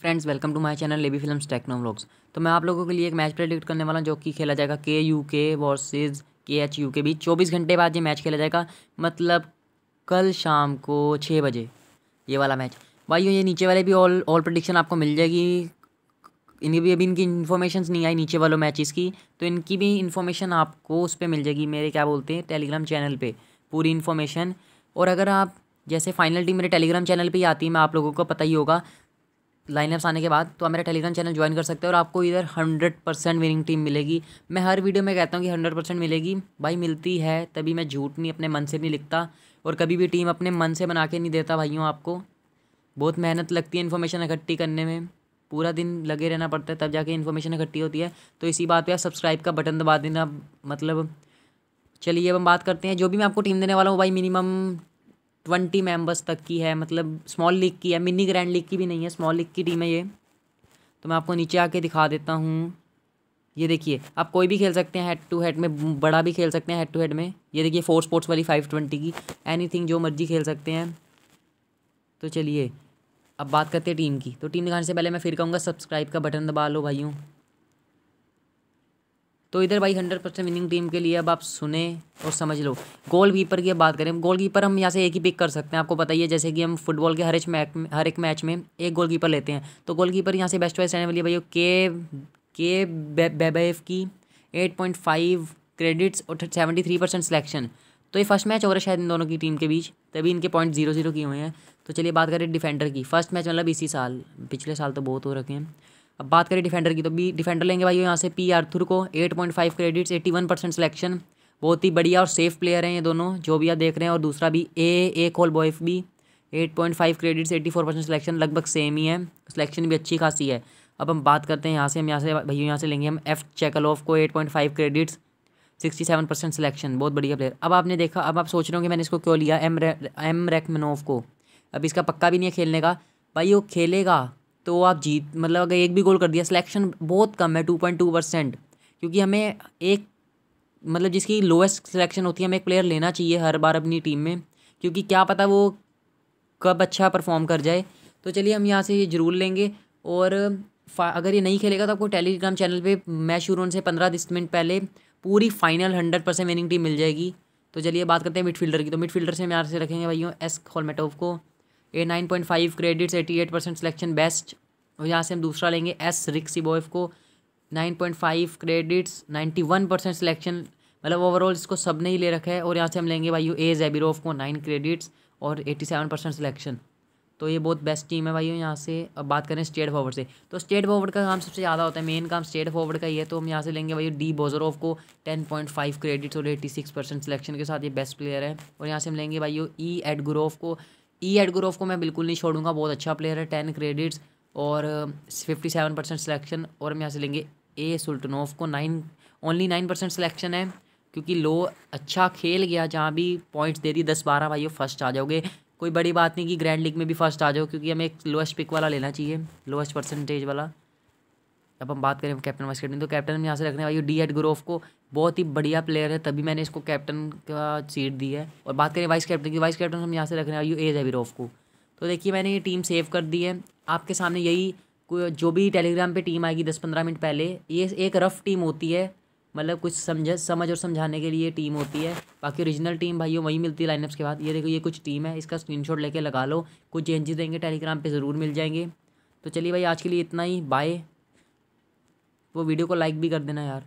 Friends welcome to my channel लेबी films techno vlogs तो मैं आप लोगों के लिए एक मैच प्रेडिक्ट करने वाला हूँ जो कि खेला जाएगा के यू के वर्सेज के एच यू के बीच। चौबीस घंटे बाद ये मैच खेला जाएगा मतलब कल शाम को छः बजे ये वाला मैच भाई ये नीचे वाले भी ऑल ऑल प्रडिक्शन आपको मिल जाएगी। इनकी भी अभी इनकी इन्फॉर्मेशन नहीं आई नीचे वालों मैचेस की तो इनकी भी इन्फॉर्मेशन आपको उस पर मिल जाएगी मेरे क्या बोलते हैं टेलीग्राम चैनल पर पूरी इन्फॉर्मेशन और अगर आप, जैसे फाइनल टीम मेरे टेलीग्राम चैनल पे ही आती है, मैं आप लोगों को पता ही होगा लाइनअप्स आने के बाद तो आप मेरा टेलीग्राम चैनल ज्वाइन कर सकते हो और आपको इधर हंड्रेड परसेंट विनिंग टीम मिलेगी। मैं हर वीडियो में कहता हूँ कि हंड्रेड परसेंट मिलेगी। भाई, मिलती है, तभी मैं झूठ नहीं अपने मन से नहीं लिखता और कभी भी टीम अपने मन से बना के नहीं देता भाइयों आपको। बहुत मेहनत लगती है इन्फॉर्मेशन इकट्ठी करने में। पूरा दिन लगे रहना पड़ता है, तब जाके इन्फॉर्मेशन इकट्ठी होती है। तो इसी बात पे आप सब्सक्राइब का बटन दबा देना मतलब चलिए अब हम बात करते हैं। जो भी मैं आपको टीम देने वाला हूँ भाई मिनिमम ट्वेंटी मेंबर्स तक की है मतलब स्मॉल लीग की है, मिनी ग्रैंड लीग की भी नहीं है, स्मॉल लीग की टीम है ये। तो मैं आपको नीचे आके दिखा देता हूँ। ये देखिए, आप कोई भी खेल सकते हैं हेड टू हेड में, बड़ा भी खेल सकते हैं हेड टू हेड में। ये देखिए फोर स्पोर्ट्स वाली फाइव ट्वेंटी की। एनी जो मर्ज़ी खेल सकते हैं। तो चलिए, अब बात करते हैं टीम की। तो टीम दिखाने से पहले मैं फिर कहूँगा सब्सक्राइब का बटन दबा लो भाइयों। तो इधर भाई हंड्रेड परसेंट विनिंग टीम के लिए अब आप सुने और समझ लो। गोल कीपर की बात करें गोल कीपर हम यहाँ से एक ही पिक कर सकते हैं। आपको बताइए जैसे कि हम फुटबॉल के हर एक मैच हर एक मैच में एक गोल कीपर लेते हैं। तो गोल कीपर यहाँ से बेस्ट चॉइस रहने वाली है भैया के के बेबेफ की एट पॉइंट फाइव क्रेडिट्स और सेवेंटी थ्री परसेंट सिलेक्शन तो ये फ़र्स्ट मैच हो रहा है शायद इन दोनों की टीम के बीच, तभी इनके पॉइंट ज़ीरो ज़ीरो किए हुए हैं। तो चलिए बात करें डिफेंडर की। फ़र्स्ट मैच मतलब इसी साल, पिछले साल तो बहुत हो रखे हैं। अब बात करें डिफेंडर की तो बी डिफेंडर लेंगे भाई यहाँ से पी आर्थुर को eight point five credits eighty one percent selection बहुत ही बढ़िया और सेफ़ प्लेयर हैं ये दोनों, जो भी आप देख रहे हैं, और दूसरा भी ए ए कोल बॉयफ भी eight point five credits eighty four percent selection लगभग सेम ही है। सिलेक्शन भी अच्छी खासी है। अब हम बात करते हैं यहाँ से, हम यहाँ से भैया यहाँ से लेंगे हम एफ़ चेकल को eight point five credits sixty seven percent selection बहुत बढ़िया प्लेयर अब आपने देखा, अब आप सोच रहे हो कि मैंने इसको क्यों लिया एम एम रेकमनोव को। अब इसका पक्का भी नहीं है खेलने का। भाई वो खेलेगा। तो आप जीत मतलब अगर एक भी गोल कर दिया सिलेक्शन बहुत कम है टू पॉइंट टू परसेंट क्योंकि हमें एक मतलब जिसकी लोएस्ट सिलेक्शन होती है, हमें एक प्लेयर लेना चाहिए हर बार अपनी टीम में। क्योंकि क्या पता वो कब अच्छा परफॉर्म कर जाए। तो चलिए हम यहाँ से ये ज़रूर लेंगे। और अगर ये नहीं खेलेगा तो आपको टेलीग्राम चैनल पे मैच शुरू होने से पंद्रह दस मिनट पहले पूरी final hundred percent winning team मिल जाएगी। तो चलिए बात करते हैं मिडफील्डर की। तो मिडफील्डर से हम यहाँ से रखेंगे भाइयों एस खोलमेटोव को। ए nine point five credits eighty eight percent selection best और यहाँ से हम दूसरा लेंगे एस रिक्सी बॉयफ को. Nine point five credits ninety one percent selection मतलब ओवरऑल इसको सबने ही ले रखा है। और यहाँ से हम लेंगे भाई ए जेबिरोफ को नाइन क्रेडिट्स और एटी सेवन परसेंट सिलेक्शन तो ये बहुत बेस्ट टीम है भाई यहाँ से। अब बात करें स्टेट फॉरवर्ड से। तो स्टेट फॉरवर्ड का काम सबसे ज़्यादा होता है। मेन काम स्टेट फॉरवर्ड का ही है। तो हम यहाँ से लेंगे भाई डी बोजरोफ को टेन पॉइंट फाइव क्रेडिट्स और एटी सिक्स परसेंट सिलेक्शन के साथ ये बेस्ट प्लेयर है। और यहाँ से हम लेंगे भाई ई एडगुरोफ को ई एडगुरोफ को मैं बिल्कुल नहीं छोड़ूँगा। बहुत अच्छा प्लेयर है टेन क्रेडिट्स और फिफ्टी सेवन परसेंट सिलेक्शन और हम यहाँ से लेंगे ए सुल्टनोफ को। Nine only nine percent selection है, क्योंकि लो अच्छा खेल गया। जहाँ भी पॉइंट्स दे दी, दस बारह भाई फ़र्स्ट आ जाओगे। कोई बड़ी बात नहीं कि ग्रैंड लीग में भी फ़र्स्ट आ जाओ, क्योंकि हमें एक लोएस्ट पिक वाला लेना चाहिए लोएस्ट परसेंटेज वाला। अब हम बात करें कैप्टन वाइस कैप्टन तो कैप्टन हम यहाँ से रखने वाली डी एड ग्रोफ को बहुत ही बढ़िया प्लेयर है, तभी मैंने इसको कैप्टन का सीट दी है। और बात करें वाइस कैप्टन की, वाइस कैप्टन हम यहाँ से रखने वाली एज एविरोफ को। तो देखिए मैंने ये टीम सेव कर दी है। आपके सामने यही जो भी टेलीग्राम पे टीम आएगी दस पंद्रह मिनट पहले, ये एक रफ़ टीम होती है। मतलब कुछ समझ समझ और समझाने के लिए टीम होती है। बाकी ओरिजिनल टीम भाइयों, वही मिलती है लाइनअप्स के बाद। ये देखो, ये कुछ टीम है, इसका स्क्रीनशॉट लेके लगा लो। कुछ चेंजेस देंगे टेलीग्राम पे ज़रूर मिल जाएँगे। तो चलिए भाई, आज के लिए इतना ही। बाय वो वीडियो को लाइक भी कर देना यार।